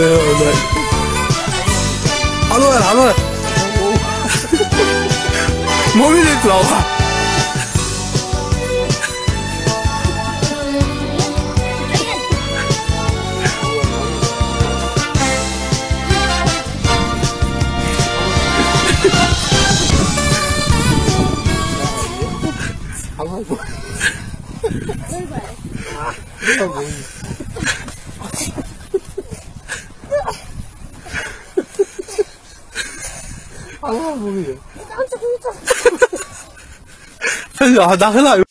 오늘. 한번한 번. 몸이 될 나와. 편지, 아, 나 그날